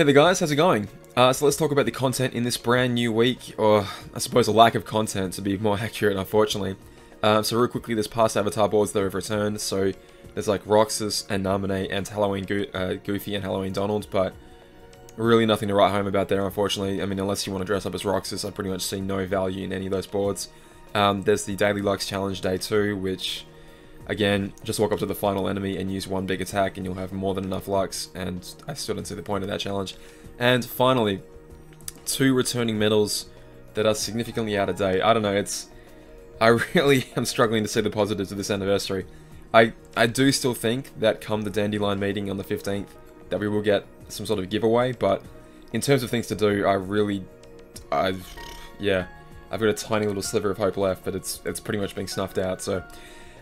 Hey there guys, how's it going? Uh, so let's talk about the content in this brand new week, or I suppose a lack of content to be more accurate unfortunately. Um, so real quickly, there's past Avatar boards that have returned, so there's like Roxas and Naminé and Halloween Go uh, Goofy and Halloween Donald, but really nothing to write home about there unfortunately. I mean, unless you want to dress up as Roxas, I pretty much see no value in any of those boards. Um, there's the Daily Lux Challenge Day 2, which Again, just walk up to the final enemy and use one big attack and you'll have more than enough Lux, and I still don't see the point of that challenge. And finally, two returning medals that are significantly out of date. I don't know, it's... I really am struggling to see the positives of this anniversary. I, I do still think that come the Dandelion meeting on the 15th, that we will get some sort of giveaway, but in terms of things to do, I really... I... Yeah. I've got a tiny little sliver of hope left, but it's it's pretty much being snuffed out, so...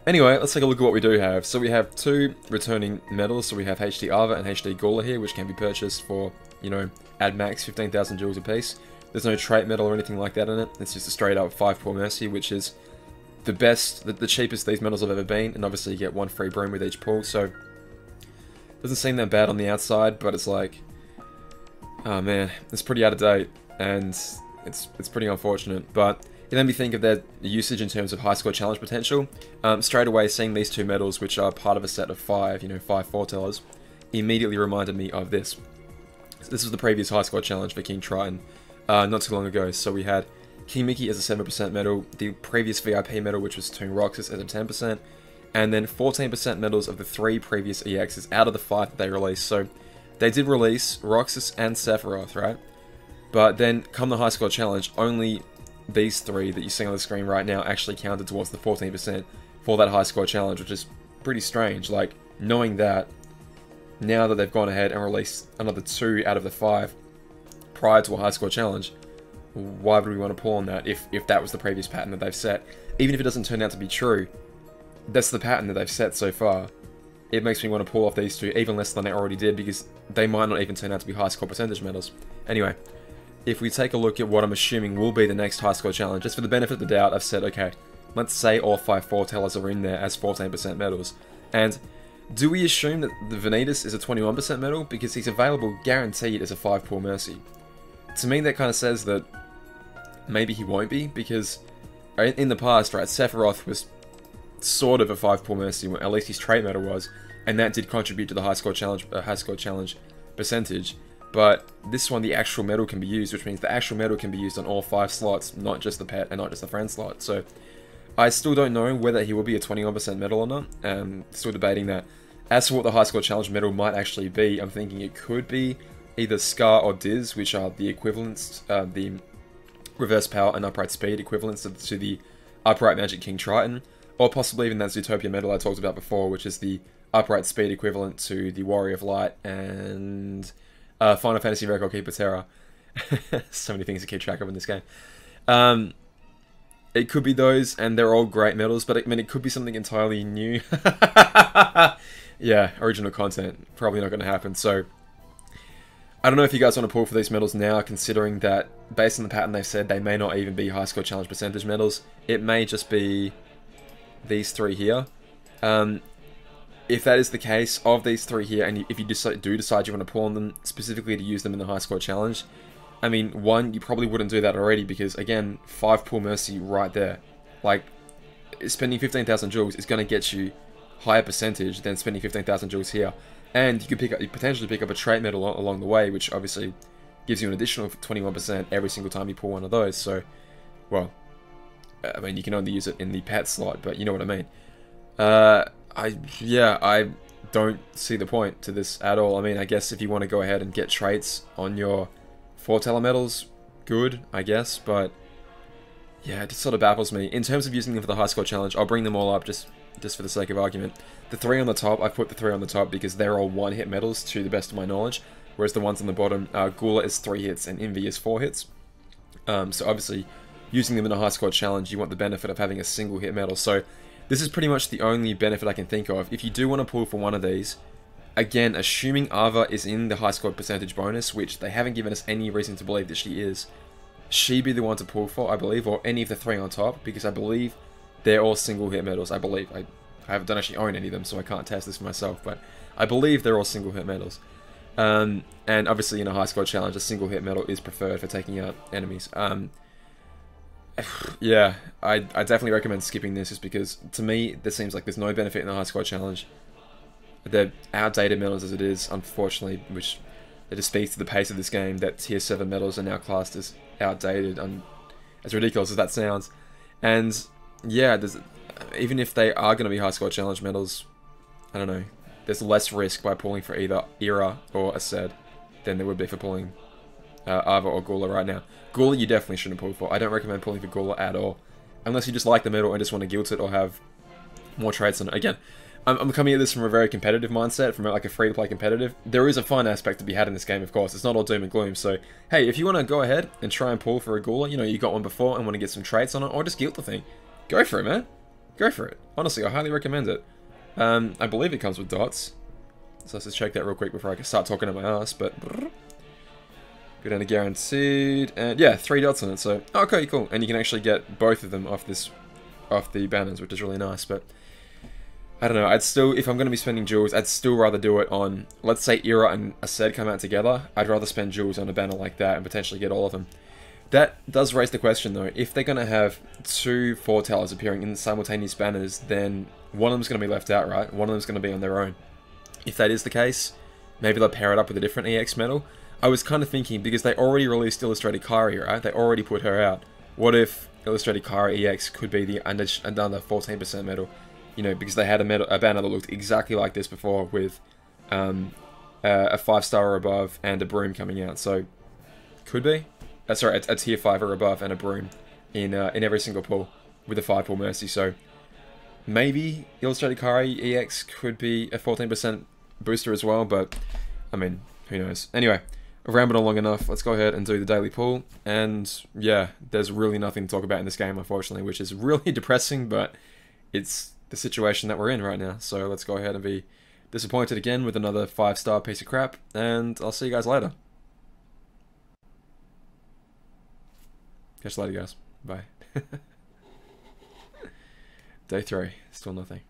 Anyway, let's take a look at what we do have. So we have two returning medals. So we have HD Ava and HD Gula here, which can be purchased for, you know, add max 15,000 jewels apiece. There's no trait medal or anything like that in it. It's just a straight up 5 Poor Mercy, which is the best, the, the cheapest these medals have ever been. And obviously you get one free broom with each pull, so... Doesn't seem that bad on the outside, but it's like... Oh man, it's pretty out of date. And it's, it's pretty unfortunate, but... It made me think of their usage in terms of high score challenge potential. Um, straight away, seeing these two medals, which are part of a set of five, you know, five foretellers, immediately reminded me of this. So this was the previous high score challenge for King Triton, uh, not too long ago. So we had King Mickey as a 7% medal, the previous VIP medal, which was Toon Roxas as a 10%, and then 14% medals of the three previous EXs out of the five that they released. So they did release Roxas and Sephiroth, right? But then, come the high score challenge, only these three that you see on the screen right now actually counted towards the 14% for that high score challenge, which is pretty strange. Like, knowing that, now that they've gone ahead and released another two out of the five prior to a high score challenge, why would we want to pull on that if, if that was the previous pattern that they've set? Even if it doesn't turn out to be true, that's the pattern that they've set so far. It makes me want to pull off these two even less than they already did because they might not even turn out to be high score percentage medals. Anyway, if we take a look at what I'm assuming will be the next high score challenge, just for the benefit of the doubt, I've said, okay, let's say all five foretellers are in there as 14% medals. And do we assume that the Vanitas is a 21% medal? Because he's available guaranteed as a 5 Poor Mercy. To me, that kind of says that maybe he won't be, because in the past, right, Sephiroth was sort of a 5 Poor Mercy, at least his trait medal was, and that did contribute to the high score challenge, uh, high score challenge percentage. But this one, the actual medal can be used, which means the actual medal can be used on all five slots, not just the pet and not just the friend slot. So I still don't know whether he will be a 21% medal or not. Um, still debating that. As for what the high score challenge medal might actually be, I'm thinking it could be either Scar or Diz, which are the equivalents, uh, the reverse power and upright speed equivalents to the upright magic king Triton, or possibly even that Zootopia medal I talked about before, which is the upright speed equivalent to the Warrior of Light and uh, Final Fantasy Record Keeper Terra. so many things to keep track of in this game. Um, it could be those, and they're all great medals, but I mean, it could be something entirely new. yeah, original content. Probably not going to happen, so... I don't know if you guys want to pull for these medals now, considering that, based on the pattern they've said, they may not even be high score challenge percentage medals. It may just be these three here. Um, if that is the case of these three here, and if you decide, do decide you want to pull on them specifically to use them in the high score challenge, I mean, one, you probably wouldn't do that already because, again, 5 Poor Mercy right there. Like, spending 15,000 jewels is going to get you higher percentage than spending 15,000 jewels here. And you could pick up, you potentially pick up a trait medal along the way, which obviously gives you an additional 21% every single time you pull one of those. So, well, I mean, you can only use it in the pet slot, but you know what I mean. Uh, I yeah, I don't see the point to this at all. I mean, I guess if you want to go ahead and get traits on your foreteller medals, good, I guess, but yeah, it just sort of baffles me. In terms of using them for the high score challenge, I'll bring them all up just just for the sake of argument. The three on the top, I've put the three on the top because they're all one-hit medals to the best of my knowledge, whereas the ones on the bottom, uh, Gula is three hits and Invi is four hits. Um, so obviously, using them in a high score challenge, you want the benefit of having a single hit medal. So this is pretty much the only benefit I can think of. If you do want to pull for one of these, again, assuming Ava is in the high score percentage bonus, which they haven't given us any reason to believe that she is, she be the one to pull for, I believe, or any of the three on top, because I believe they're all single hit medals. I believe. I, I don't actually own any of them, so I can't test this for myself, but I believe they're all single hit medals. Um, and obviously in a high score challenge, a single hit medal is preferred for taking out enemies. Um, yeah, I, I definitely recommend skipping this just because to me, this seems like there's no benefit in the high score challenge. They're outdated medals as it is, unfortunately, which it just speaks to the pace of this game that tier 7 medals are now classed as outdated, and as ridiculous as that sounds. And yeah, even if they are going to be high score challenge medals, I don't know, there's less risk by pulling for either Ira or Aced than there would be for pulling uh, Ava or Gula right now. Gula you definitely shouldn't pull for. I don't recommend pulling for Gula at all. Unless you just like the medal and just want to guilt it or have more traits on it. Again, I'm, I'm coming at this from a very competitive mindset, from like a free-to-play competitive. There is a fun aspect to be had in this game, of course. It's not all doom and gloom. So, hey, if you want to go ahead and try and pull for a Gula, you know, you got one before and want to get some traits on it, or just guilt the thing, go for it, man. Go for it. Honestly, I highly recommend it. Um, I believe it comes with dots. So let's just check that real quick before I can start talking to my ass, but... Go down guaranteed, and yeah, three dots on it, so, okay, cool. And you can actually get both of them off this, off the banners, which is really nice, but... I don't know, I'd still, if I'm going to be spending jewels, I'd still rather do it on, let's say Ira and Aced come out together, I'd rather spend jewels on a banner like that and potentially get all of them. That does raise the question though, if they're going to have two foretellers appearing in simultaneous banners, then one of them's going to be left out, right? One of them's going to be on their own. If that is the case, maybe they'll pair it up with a different EX medal. I was kind of thinking, because they already released Illustrated Kairi, right? They already put her out. What if Illustrated Kairi EX could be the another 14% medal? you know, because they had a, medal, a banner that looked exactly like this before with um, uh, a five star or above and a broom coming out. So could be, uh, sorry, a, a, tier five or above and a broom in uh, in every single pool with a five pool mercy. So maybe Illustrated Kairi EX could be a 14% booster as well, but I mean, who knows? Anyway. I've rambled on long enough. Let's go ahead and do the daily pull. And yeah, there's really nothing to talk about in this game, unfortunately, which is really depressing, but it's the situation that we're in right now. So let's go ahead and be disappointed again with another five star piece of crap, and I'll see you guys later. Catch you later, guys. Bye. Day three, still nothing.